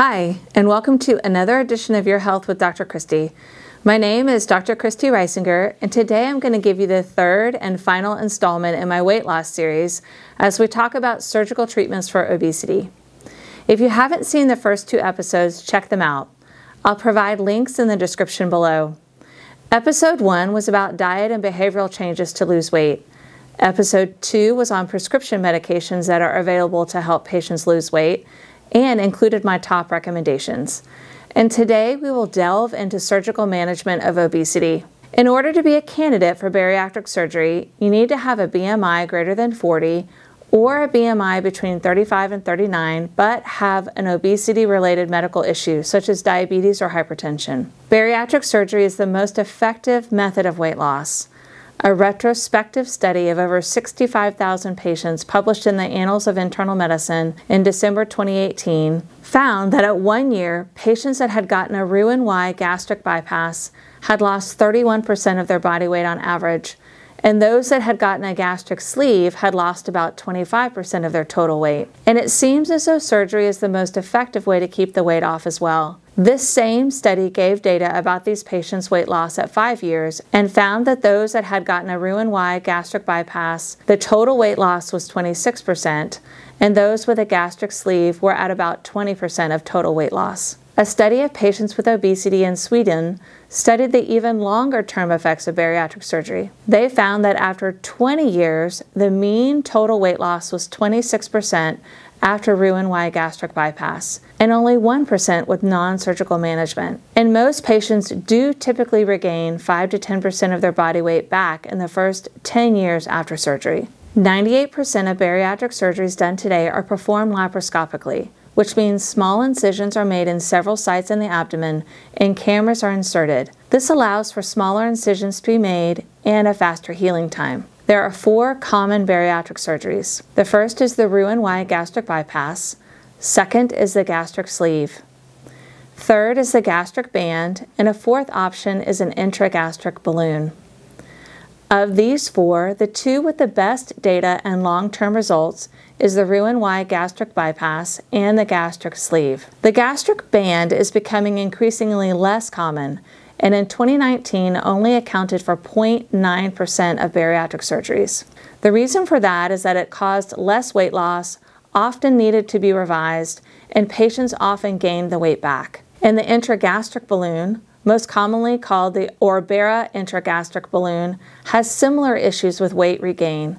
Hi, and welcome to another edition of Your Health with Dr. Christy. My name is Dr. Christy Risinger, and today I'm going to give you the third and final installment in my weight loss series as we talk about surgical treatments for obesity. If you haven't seen the first two episodes, check them out. I'll provide links in the description below. Episode 1 was about diet and behavioral changes to lose weight. Episode 2 was on prescription medications that are available to help patients lose weight and included my top recommendations. And today we will delve into surgical management of obesity. In order to be a candidate for bariatric surgery, you need to have a BMI greater than 40 or a BMI between 35 and 39, but have an obesity related medical issue such as diabetes or hypertension. Bariatric surgery is the most effective method of weight loss. A retrospective study of over 65,000 patients published in the Annals of Internal Medicine in December 2018 found that at one year, patients that had gotten a Roux-en-Y gastric bypass had lost 31% of their body weight on average, and those that had gotten a gastric sleeve had lost about 25% of their total weight. And it seems as though surgery is the most effective way to keep the weight off as well. This same study gave data about these patients' weight loss at five years and found that those that had gotten a Roux-en-Y gastric bypass, the total weight loss was 26%, and those with a gastric sleeve were at about 20% of total weight loss. A study of patients with obesity in Sweden studied the even longer term effects of bariatric surgery. They found that after 20 years, the mean total weight loss was 26% after Roux-en-Y gastric bypass, and only 1% with non surgical management. And most patients do typically regain 5 to 10% of their body weight back in the first 10 years after surgery. 98% of bariatric surgeries done today are performed laparoscopically, which means small incisions are made in several sites in the abdomen and cameras are inserted. This allows for smaller incisions to be made and a faster healing time. There are four common bariatric surgeries. The first is the Roux-en-Y gastric bypass. Second is the gastric sleeve. Third is the gastric band, and a fourth option is an intragastric balloon. Of these four, the two with the best data and long-term results is the Roux-en-Y gastric bypass and the gastric sleeve. The gastric band is becoming increasingly less common, and in 2019 only accounted for 0.9% of bariatric surgeries. The reason for that is that it caused less weight loss, often needed to be revised, and patients often gained the weight back. And the intragastric balloon, most commonly called the Orbera intragastric balloon, has similar issues with weight regain.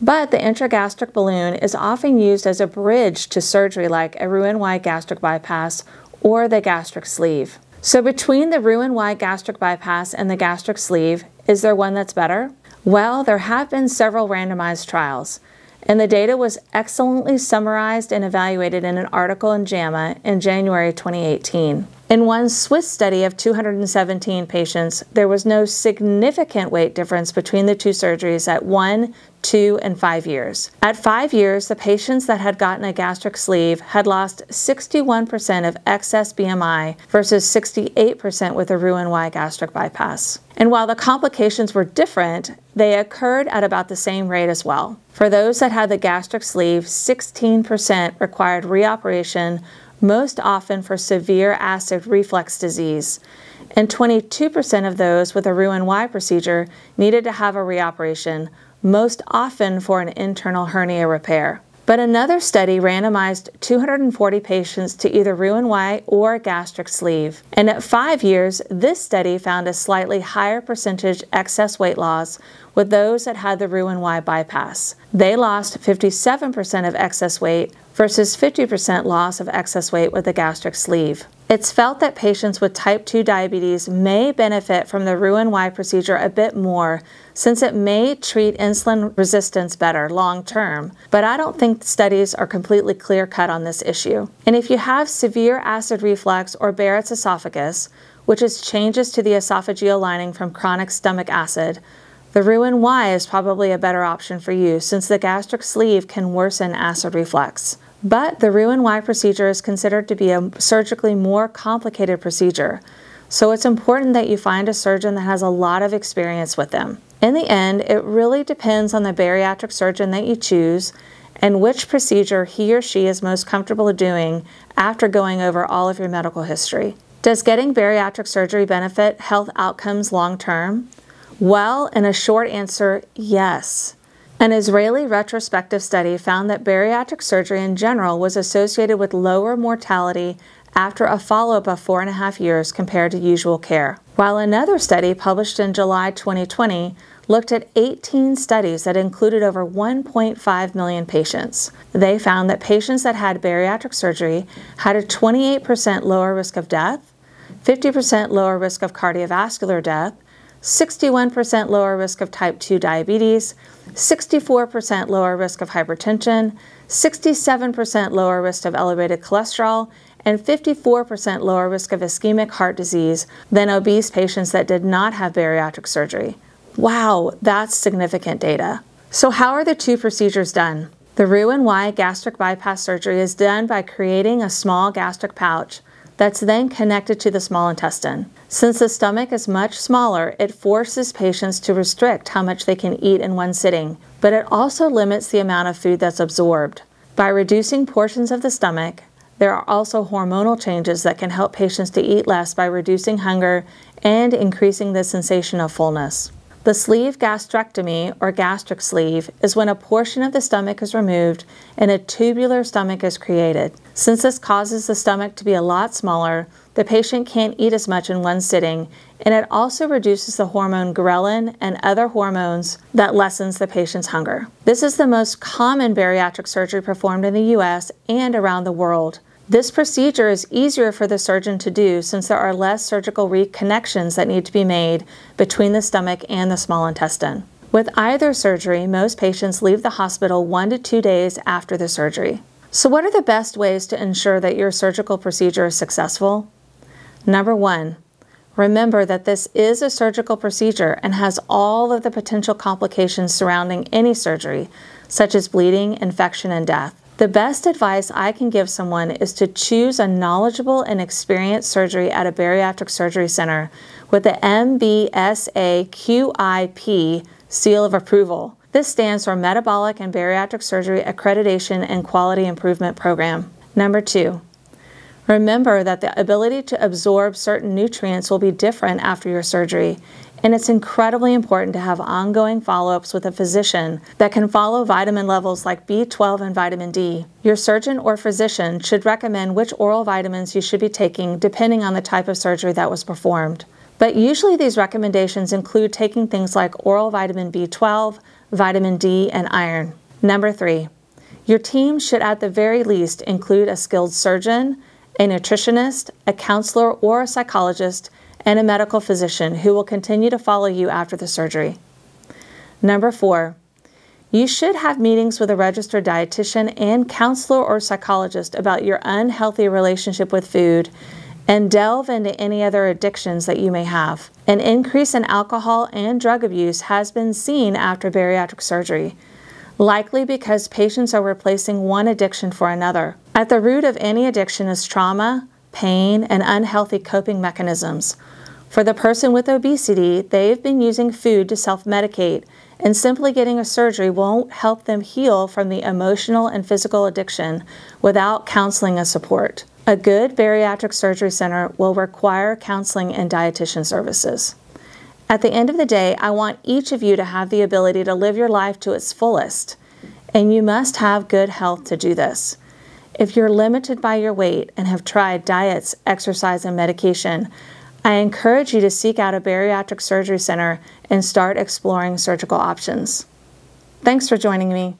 But the intragastric balloon is often used as a bridge to surgery like a Roux-en-Y gastric bypass or the gastric sleeve. So between the Roux-en-Y gastric bypass and the gastric sleeve, is there one that's better? Well, there have been several randomized trials, and the data was excellently summarized and evaluated in an article in JAMA in January 2018. In one Swiss study of 217 patients, there was no significant weight difference between the two surgeries at one, two, and five years. At five years, the patients that had gotten a gastric sleeve had lost 61% of excess BMI versus 68% with a Roux-en-Y gastric bypass. And while the complications were different, they occurred at about the same rate as well. For those that had the gastric sleeve, 16% required reoperation most often for severe acid reflux disease, and 22% of those with a Roux-en-Y procedure needed to have a reoperation, most often for an internal hernia repair. But another study randomized 240 patients to either Roux-en-Y or gastric sleeve. And at five years, this study found a slightly higher percentage excess weight loss with those that had the Roux-en-Y bypass. They lost 57% of excess weight versus 50% loss of excess weight with the gastric sleeve. It's felt that patients with type 2 diabetes may benefit from the Roux-en-Y procedure a bit more since it may treat insulin resistance better long term, but I don't think studies are completely clear cut on this issue. And if you have severe acid reflux or Barrett's esophagus, which is changes to the esophageal lining from chronic stomach acid, the Roux-en-Y is probably a better option for you since the gastric sleeve can worsen acid reflux. But the Roux-en-Y procedure is considered to be a surgically more complicated procedure, so it's important that you find a surgeon that has a lot of experience with them. In the end, it really depends on the bariatric surgeon that you choose and which procedure he or she is most comfortable doing after going over all of your medical history. Does getting bariatric surgery benefit health outcomes long term? Well, in a short answer, yes. An Israeli retrospective study found that bariatric surgery in general was associated with lower mortality after a follow up of four and a half years compared to usual care. While another study published in July 2020 looked at 18 studies that included over 1.5 million patients. They found that patients that had bariatric surgery had a 28% lower risk of death, 50% lower risk of cardiovascular death, 61% lower risk of type 2 diabetes, 64% lower risk of hypertension, 67% lower risk of elevated cholesterol, and 54% lower risk of ischemic heart disease than obese patients that did not have bariatric surgery. Wow, that's significant data. So, how are the two procedures done? The Roux-en-Y gastric bypass surgery is done by creating a small gastric pouch that's then connected to the small intestine. Since the stomach is much smaller, it forces patients to restrict how much they can eat in one sitting, but it also limits the amount of food that's absorbed. By reducing portions of the stomach, there are also hormonal changes that can help patients to eat less by reducing hunger and increasing the sensation of fullness. The sleeve gastrectomy, or gastric sleeve, is when a portion of the stomach is removed and a tubular stomach is created. Since this causes the stomach to be a lot smaller, the patient can't eat as much in one sitting, and it also reduces the hormone ghrelin and other hormones that lessens the patient's hunger. This is the most common bariatric surgery performed in the US and around the world. This procedure is easier for the surgeon to do since there are less surgical reconnections that need to be made between the stomach and the small intestine. With either surgery, most patients leave the hospital one to two days after the surgery. So, what are the best ways to ensure that your surgical procedure is successful? Number one, remember that this is a surgical procedure and has all of the potential complications surrounding any surgery, such as bleeding, infection, and death. The best advice I can give someone is to choose a knowledgeable and experienced surgery at a bariatric surgery center with the MBSA QIP seal of approval. This stands for Metabolic and Bariatric Surgery Accreditation and Quality Improvement Program. Number two, remember that the ability to absorb certain nutrients will be different after your surgery and it's incredibly important to have ongoing follow ups with a physician that can follow vitamin levels like B12 and vitamin D. Your surgeon or physician should recommend which oral vitamins you should be taking depending on the type of surgery that was performed. But usually these recommendations include taking things like oral vitamin B12, vitamin D, and iron. Number three, your team should at the very least include a skilled surgeon, a nutritionist, a counselor, or a psychologist and a medical physician who will continue to follow you after the surgery. Number four, you should have meetings with a registered dietitian and counselor or psychologist about your unhealthy relationship with food and delve into any other addictions that you may have. An increase in alcohol and drug abuse has been seen after bariatric surgery, likely because patients are replacing one addiction for another. At the root of any addiction is trauma, pain, and unhealthy coping mechanisms. For the person with obesity, they've been using food to self medicate, and simply getting a surgery won't help them heal from the emotional and physical addiction without counseling and support. A good bariatric surgery center will require counseling and dietitian services. At the end of the day, I want each of you to have the ability to live your life to its fullest, and you must have good health to do this. If you're limited by your weight and have tried diets, exercise, and medication, I encourage you to seek out a bariatric surgery center and start exploring surgical options. Thanks for joining me.